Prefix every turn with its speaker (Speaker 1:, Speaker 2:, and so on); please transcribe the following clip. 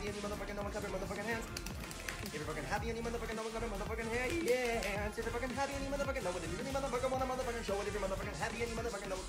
Speaker 1: happy any motherfucking no one clap your motherfucking hands. If you're fucking happy any you no one clap your motherfucking hands. If you're fucking happy and you motherfucking know what it is, and you motherfucking wanna motherfucking show it. If you're motherfucking happy and you motherfucking know